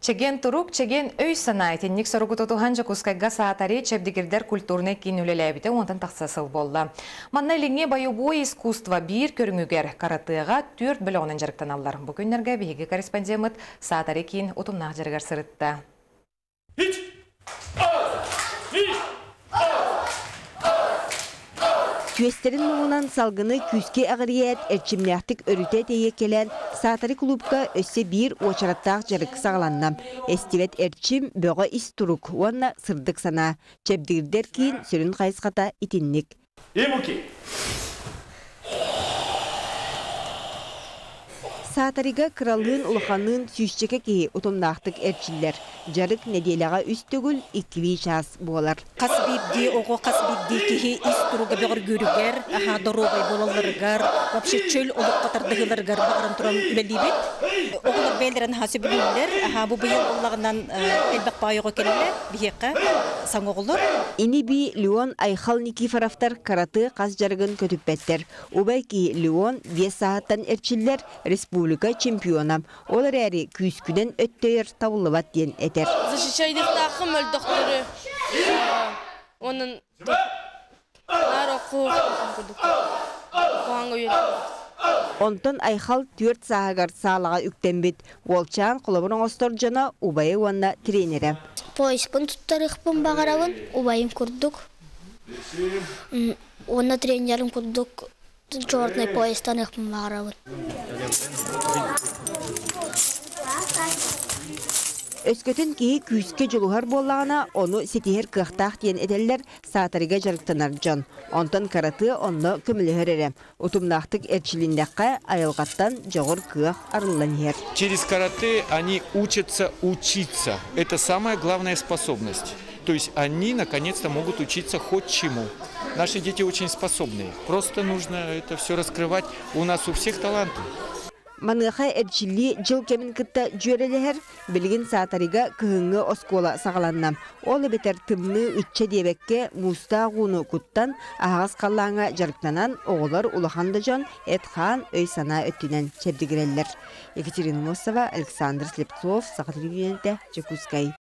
Чеген турук, чеген өй санай, тенник сорогу тотухан жакускайга саатари чебдигирдер культурный кин үлелебите онтан тақсасыл болла. Манна линге боевое искусство бир көріңүгер каратыга түрт білоғынан жарықтан аллар. Бүгіннерге бейгі корреспондент саатари кин утумнақ жаргар сырытта. Күестерин муунан салгыны күске агыриет эрчимняхтык өрүтэ тейе келен саатары клубка өссө бир очараттаах жарык сагаланнам. Эстивет эрчим бөҕө ис турук, уанна сырдык сана. Чебдигирдер кийин сүрүн хайсқата итинник. Ибуки. Саатарыга кралын улаханын сүйшчеке кии утумнаахтык эрчиллер. Жарык неделяга үстөгүл икви час болар. Касбидди, ого касбидди кихи истуруга бөгөр görүгер, аха дорогай болаларгар, вообще чөл олук катардыгыларгар багаран турам белибит. Оголар белдерен хасы билилер, аха бу быйыл боллагынан элбак байыга келеле, бихекка саңоголор. Ини би Леон Айхал Никифоровтар караты каз жарыгын көтүппеттер. Убай ки Леон вес сааттан эрчиллер республика чемпиона. Олар әри күйіскүден өттөйер табылыбат ден этер. защищайдыктагы мөлдөхтөрү онун нар окуганга үйрөтөт Онтон Айхал түрт саагар саалага үктенбит. Олчаан колобун оңостор жана Убайы уанна тренері. пояспын туттарықпын бағарабын убайын курдук М, онна тренерім курдук черный поястан ықпын бағарабын Өскөтін кии күйіске жолуғар болағына оны сетихер кықтақ ден эделлер саатарыга жарықтанар жон. Онтон караты онны көмілігер әрі. Утумнақтық әрчіліндаққа айылғаттан жоғыр кық арылан ер. Через карате они учатся учиться. Это самая главная способность. То есть они наконец-то могут учиться хоть чему. Наши дети очень способные. Просто нужно это все раскрывать. У нас у всех таланты. Маныха әрчілі жыл кемін кітті жөрелер білген саатарыга кыһыңы оскола сағаланнам. Ол бетер тымны үтче дебекке муста ғуны күттан ағас қаллаңа жарықтанан оғылар улаханды жон эт хан өй сана өттінен чебдігірелер. Екатерина Мосова, Александр Слепцов, Сақатыр Юненте, Чекускай.